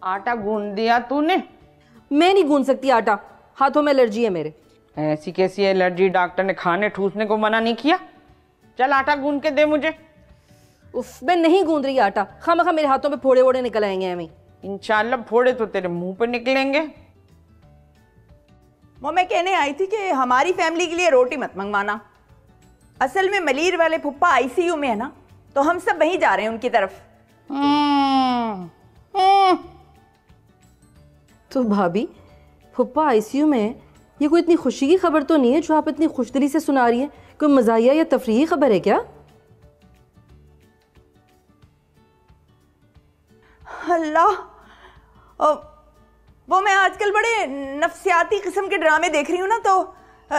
آٹا گون دیا تو نے؟ میں نہیں گون سکتی آٹا۔ ہاتھوں میں الرجی ہے میرے۔ ایسی کیسی ہے الرجی ڈاکٹر نے کھانے ٹھوسنے کو منع نہیں کیا؟ چل آٹا گون کے دے مجھے۔ اف میں نہیں گوند رہی آٹا۔ خام خام میرے ہاتھوں پہ پھوڑے ووڑے نکل آئیں گے ہمیں۔ انشاءاللہ پھوڑے تو تیرے منہ پہ نکلیں گے۔ وہ میں کہنے آئی تھی کہ ہماری فیملی کے لیے روٹی مت منگوانا۔ اصل میں ملیر والے پھپا آئی سی یو میں ہے نا تو ہم سب وہیں جا رہے ہیں ان کی طرف۔ تو بھابی پھپا آئی سی یو میں ہے۔ یہ کوئی اتنی خوشی کی خبر تو نہیں ہے جو آپ اتنی خوش دلی سے سنا رہی ہیں؟ کوئی مزاحیہ یا تفریحی خبر ہے کیا؟ اللہ! وہ میں آج کل بڑے نفسیاتی قسم کے ڈرامے دیکھ رہی ہوں نا تو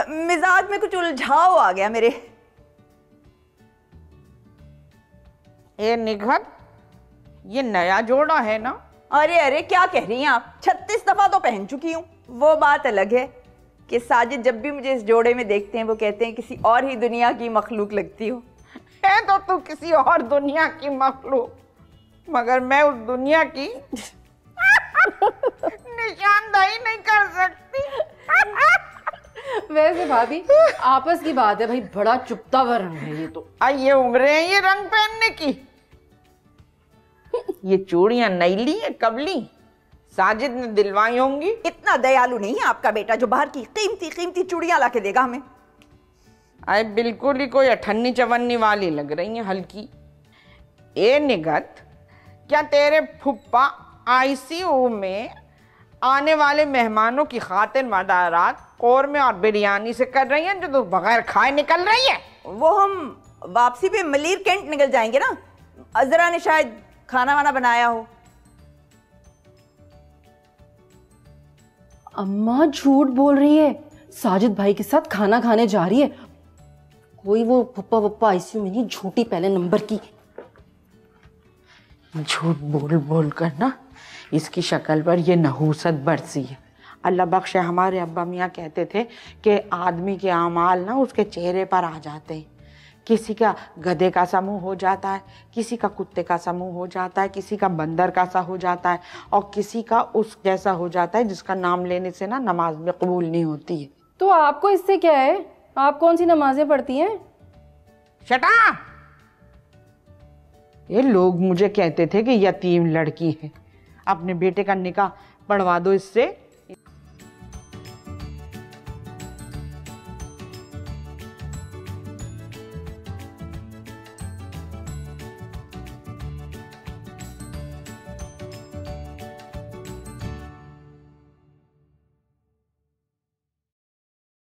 مزاج میں کچھ الجھاؤ آ گیا میرے۔ اے نگہت یہ نیا جوڑا ہے نا؟ ارے ارے کیا کہہ رہی ہیں آپ؟ چھتیس دفعہ تو پہن چکی ہوں۔ وہ بات الگ ہے کہ ساجد جب بھی مجھے اس جوڑے میں دیکھتے ہیں وہ کہتے ہیں کسی اور ہی دنیا کی مخلوق لگتی ہو۔ ہے تو تو کسی اور دنیا کی مخلوق مگر میں اس دنیا کی نشاندہی نہیں کر سکتی۔ ویسے بھابھی آپس کی بات ہے بھائی بڑا چپتا ہوا رنگ ہے یہ تو۔ آئیے عمریں یہ رنگ پہننے کی۔ یہ چوڑیاں نیلی ہیں کبلی ساجد نے دلوائی ہوں گی۔ اتنا دیالو نہیں ہے آپ کا بیٹا جو باہر کی قیمتی قیمتی چوڑیاں لا کے دے گا ہمیں۔ آئے بالکل ہی کوئی اٹھنی چونی والی لگ رہی ہیں ہلکی۔ اے نگت کیا تیرے پھپا آئی سی او میں آنے والے مہمانوں کی خاطر مدارات قورمے اور بریانی سے کر رہی ہیں جو تو بغیر کھائے نکل رہی ہیں؟ وہ ہم واپسی پہ ملیر کینٹ نکل جائیں گے نا؟ ازرا نے شاید کھانا وانا بنایا ہو؟ اماں جھوٹ بول رہی ہے۔ ساجد بھائی کے ساتھ کھانا کھانے جا رہی ہے۔ کوئی وہ پپا وپا آئی سی میں نہیں جھوٹی پہلے نمبر کی۔ جھوٹ بول بول کر نا اس کی شکل پر یہ نحوست برسی ہے۔ اللہ بخش ہمارے ابا میاں کہتے تھے کہ آدمی کے عامال نا اس کے چہرے پر آ جاتے ہیں۔ کسی کا گدے کا سا ہو جاتا ہے کسی کا کتے کا سا ہو جاتا ہے کسی کا بندر کا سا ہو جاتا ہے اور کسی کا اس جیسا ہو جاتا ہے جس کا نام لینے سے نا نماز میں قبول نہیں ہوتی ہے۔ تو آپ کو اس سے کیا ہے؟ آپ کون سی نمازیں پڑھتی ہیں؟ شٹا! یہ لوگ مجھے کہتے تھے کہ یتیم لڑکی ہے۔ اپنے بیٹے کا نکاح پڑھوا دو اس سے۔